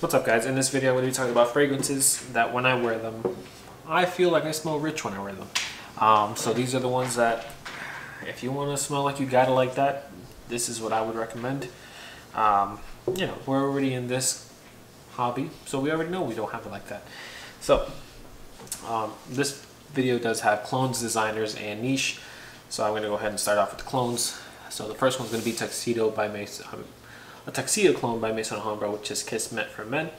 What's up guys? In this video I'm going to be talking about fragrances that when I wear them, I feel like I smell rich when I wear them. Um, so these are the ones that if you want to smell like you got it like that, this is what I would recommend. Um, you know, we're already in this hobby, so we already know we don't have it like that. So um, this video does have clones, designers, and niche. So I'm going to go ahead and start off with the clones. So the first one's going to be Tuxedo by Maison, a tuxedo clone by Maison Alhambra, which is Kismet for Men.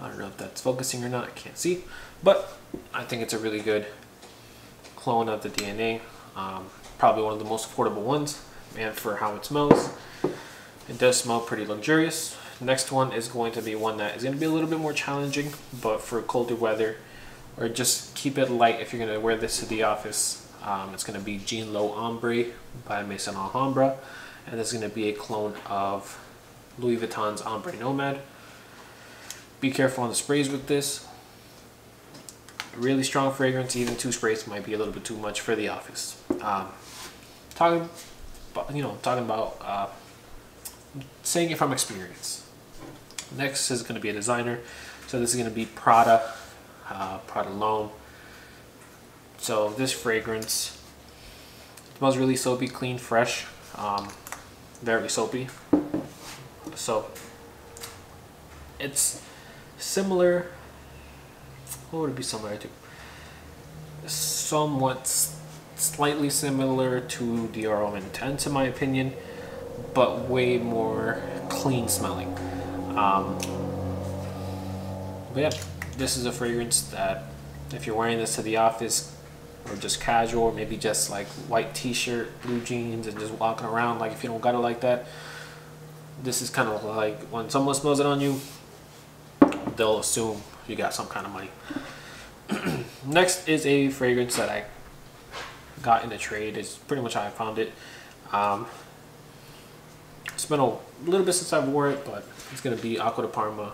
I don't know if that's focusing or not, I can't see. But I think it's a really good clone of the DNA. Um, probably one of the most affordable ones, and for how it smells. It does smell pretty luxurious. Next one is going to be one that is going to be a little bit more challenging, but for colder weather, or just keep it light if you're going to wear this to the office. Um, it's going to be Jean Lowe Ombre by Maison Alhambra, and this is going to be a clone of Louis Vuitton's Ombre Nomade. Be careful on the sprays with this. Really strong fragrance, even two sprays might be a little bit too much for the office. Um, talking, you know, talking about uh, saying it from experience. Next is going to be a designer. So this is going to be Prada, uh, Prada L'Homme. So this fragrance smells really soapy, clean, fresh, um, very soapy so it's similar what would it be similar to? Somewhat slightly similar to Dior Homme Intense in my opinion but way more clean smelling. Um, but yeah this is a fragrance that if you're wearing this to the office or just casual or maybe just like white t-shirt blue jeans and just walking around like if you don't got it like that this is kind of like when someone smells it on you, they'll assume you got some kind of money. Next is a fragrance that I got in the trade. It's pretty much how I found it. Um, it's been a little bit since I've wore it, but it's going to be Acqua di Parma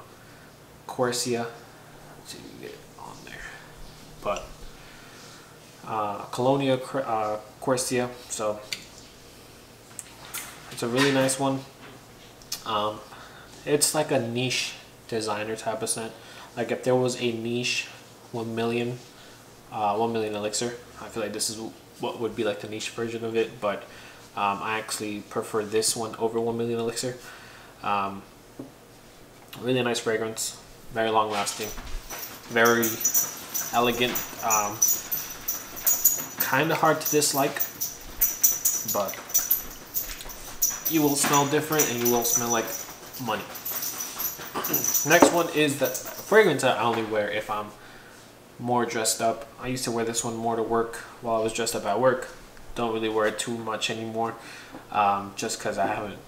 Quercia. Let's see if we get it on there. But uh, Colonia uh, Quercia. So it's a really nice one. Um, it's like a niche designer type of scent. Like if there was a niche 1 million, uh, 1 million elixir, I feel like this is what would be like the niche version of it, but um, I actually prefer this one over 1 million elixir. Um, really nice fragrance, very long lasting, very elegant, um, kind of hard to dislike, but you will smell different and you will smell like money. Next one is the fragrance I only wear if I'm more dressed up. I used to wear this one more to work while I was dressed up at work. Don't really wear it too much anymore um, just because I haven't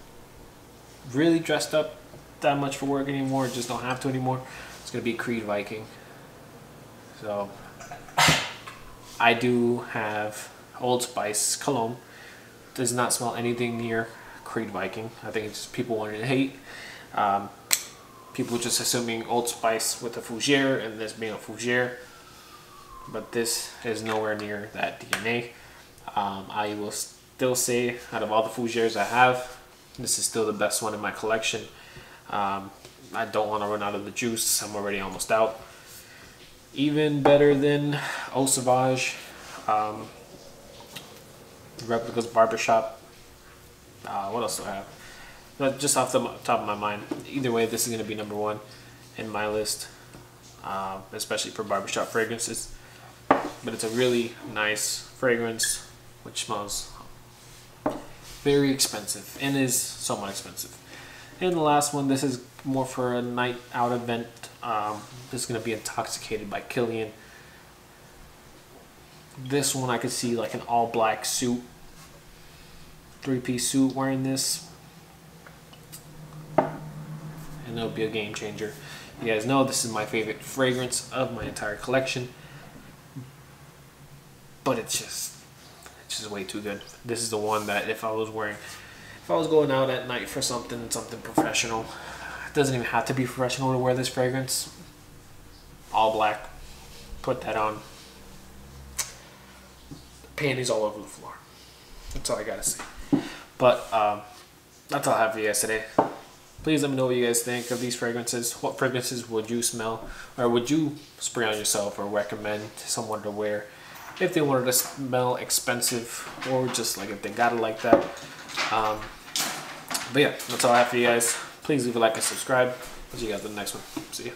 really dressed up that much for work anymore. Just don't have to anymore. It's going to be Creed Viking. So I do have Old Spice cologne. Does not smell anything near Creed Viking. I think it's just people wanting to hate. Um, people just assuming Old Spice with a fougere and this being a fougere. But this is nowhere near that DNA. Um, I will still say out of all the fougeres I have, this is still the best one in my collection. Um, I don't want to run out of the juice. I'm already almost out. Even better than Eau Sauvage. Um, Replicas Barbershop uh, what else do I have? But just off the top of my mind, either way, this is going to be number one in my list, uh, especially for barbershop fragrances. But it's a really nice fragrance, which smells very expensive and is somewhat expensive. And the last one, this is more for a night out event. Um, this is going to be Intoxicated by Kilian. This one I could see like an all black suit three-piece suit wearing this. And it'll be a game changer. You guys know this is my favorite fragrance of my entire collection. But it's just it's just way too good. This is the one that if I was wearing if I was going out at night for something something professional it doesn't even have to be professional to wear this fragrance. All black. Put that on. Panties all over the floor. That's all I gotta say but um, that's all I have for you guys today. Please let me know what you guys think of these fragrances. What fragrances would you smell or would you spray on yourself or recommend someone to wear if they wanted to smell expensive or just like if they got it like that. Um, but yeah, that's all I have for you guys. Please leave a like and subscribe. I'll See you guys in the next one. See ya.